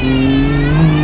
Mm-hmm.